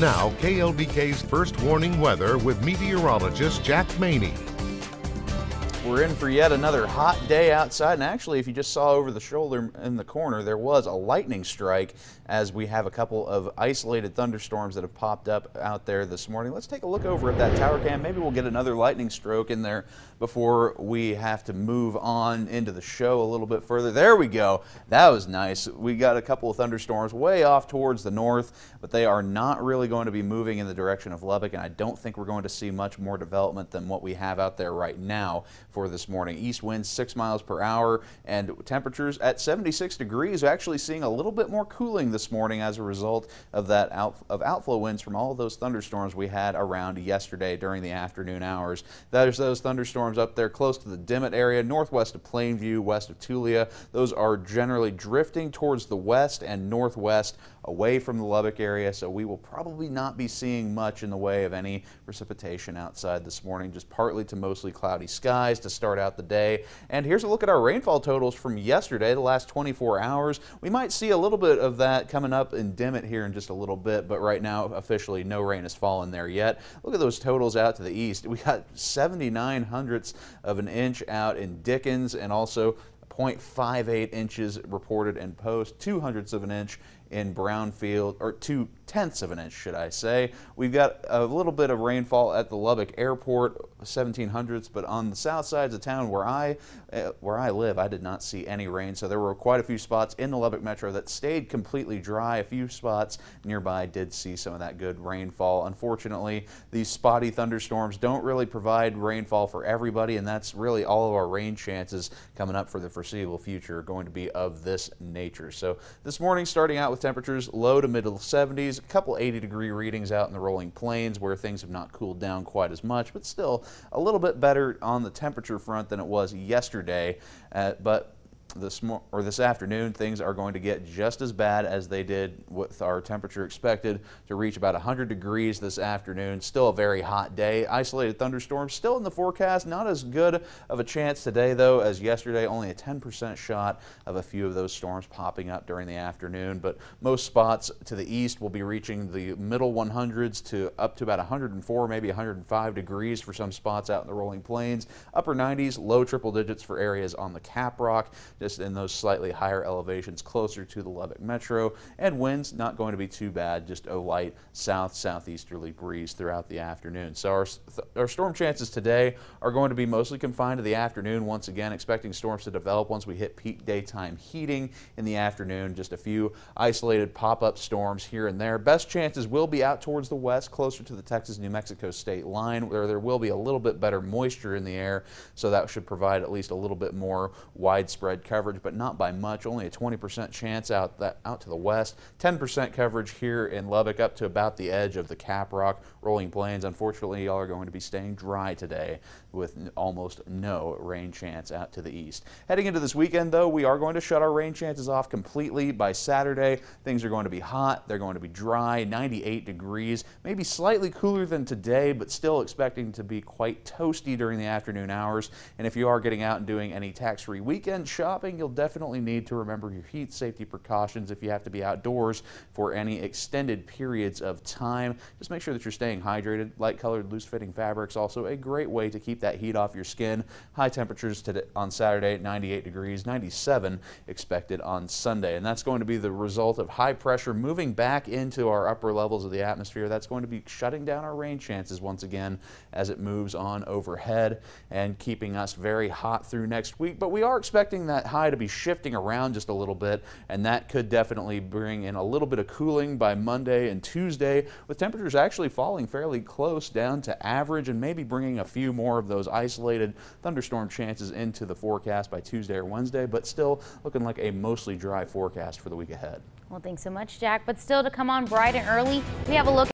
Now, KLBK's first warning weather with meteorologist Jack Maney. We're in for yet another hot day outside, and actually, if you just saw over the shoulder in the corner, there was a lightning strike as we have a couple of isolated thunderstorms that have popped up out there this morning. Let's take a look over at that tower cam. Maybe we'll get another lightning stroke in there before we have to move on into the show a little bit further. There we go. That was nice. We got a couple of thunderstorms way off towards the north, but they are not really going to be moving in the direction of Lubbock, and I don't think we're going to see much more development than what we have out there right now for this morning. East winds 6 miles per hour and temperatures at 76 degrees. Actually seeing a little bit more cooling this morning as a result of that out, of outflow winds from all those thunderstorms we had around yesterday during the afternoon hours. There's those thunderstorms up there close to the Dimmitt area, northwest of Plainview, west of Tulia. Those are generally drifting towards the west and northwest away from the Lubbock area, so we will probably not be seeing much in the way of any precipitation outside this morning, just partly to mostly cloudy skies to start out the day. And here's a look at our rainfall totals from yesterday, the last 24 hours. We might see a little bit of that coming up in Dimmitt here in just a little bit, but right now officially no rain has fallen there yet. Look at those totals out to the east. We got 79 hundredths of an inch out in Dickens and also 0.58 inches reported in Post, two hundredths of an inch in Brownfield, or two tenths of an inch, should I say. We've got a little bit of rainfall at the Lubbock Airport, 1700s, but on the south sides of town where I uh, where I live, I did not see any rain. So there were quite a few spots in the Lubbock Metro that stayed completely dry. A few spots nearby did see some of that good rainfall. Unfortunately, these spotty thunderstorms don't really provide rainfall for everybody, and that's really all of our rain chances coming up for the foreseeable future are going to be of this nature. So this morning, starting out with temperatures low to middle 70s, a couple 80 degree readings out in the rolling plains where things have not cooled down quite as much, but still a little bit better on the temperature front than it was yesterday. Uh, but this or this afternoon, things are going to get just as bad as they did with our temperature expected to reach about 100 degrees this afternoon. Still a very hot day. Isolated thunderstorms still in the forecast. Not as good of a chance today, though, as yesterday. Only a 10% shot of a few of those storms popping up during the afternoon. But most spots to the east will be reaching the middle 100s to up to about 104, maybe 105 degrees for some spots out in the rolling plains. Upper 90s, low triple digits for areas on the Caprock just in those slightly higher elevations closer to the Lubbock Metro. And winds not going to be too bad, just a light south southeasterly breeze throughout the afternoon. So our, our storm chances today are going to be mostly confined to the afternoon. Once again, expecting storms to develop once we hit peak daytime heating in the afternoon. Just a few isolated pop-up storms here and there. Best chances will be out towards the west, closer to the Texas-New Mexico state line, where there will be a little bit better moisture in the air. So that should provide at least a little bit more widespread coverage, but not by much. Only a 20% chance out that out to the west. 10% coverage here in Lubbock up to about the edge of the Caprock rolling plains. Unfortunately, y'all are going to be staying dry today with almost no rain chance out to the east. Heading into this weekend, though, we are going to shut our rain chances off completely by Saturday. Things are going to be hot. They're going to be dry, 98 degrees, maybe slightly cooler than today, but still expecting to be quite toasty during the afternoon hours. And if you are getting out and doing any tax-free weekend shopping, you'll definitely need to remember your heat safety precautions if you have to be outdoors for any extended periods of time. Just make sure that you're staying hydrated. Light colored, loose fitting fabrics also a great way to keep that heat off your skin. High temperatures today, on Saturday 98 degrees, 97 expected on Sunday. And that's going to be the result of high pressure moving back into our upper levels of the atmosphere. That's going to be shutting down our rain chances once again as it moves on overhead and keeping us very hot through next week. But we are expecting that high to be shifting around just a little bit, and that could definitely bring in a little bit of cooling by Monday and Tuesday, with temperatures actually falling fairly close down to average and maybe bringing a few more of those isolated thunderstorm chances into the forecast by Tuesday or Wednesday, but still looking like a mostly dry forecast for the week ahead. Well, thanks so much, Jack. But still to come on bright and early, we have a look